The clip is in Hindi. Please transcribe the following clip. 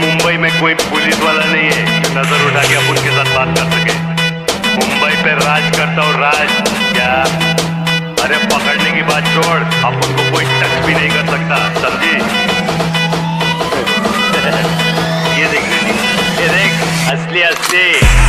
मुंबई में कोई पुलिस वाला नहीं है नज़र उठा के अब उनके साथ बात कर सके। मुंबई पे राज करता हूँ राज, क्या? अरे पकड़ने की बात छोड़ आप उनको कोई टच भी नहीं कर सकता, समझी? ये देख ये देख, असली असली।